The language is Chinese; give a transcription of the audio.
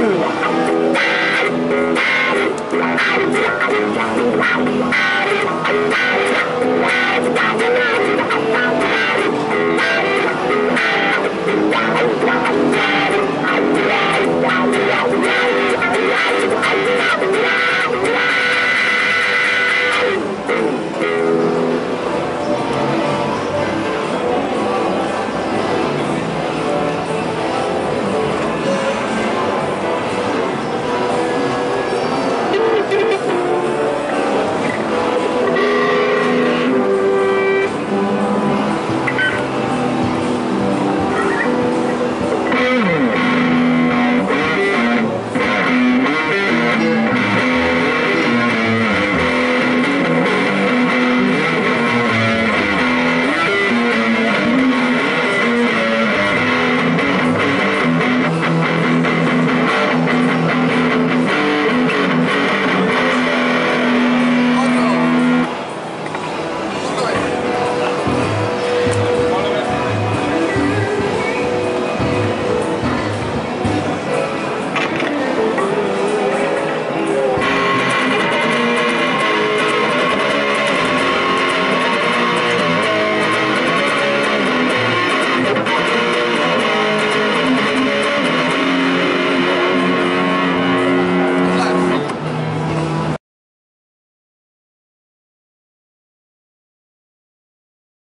嗯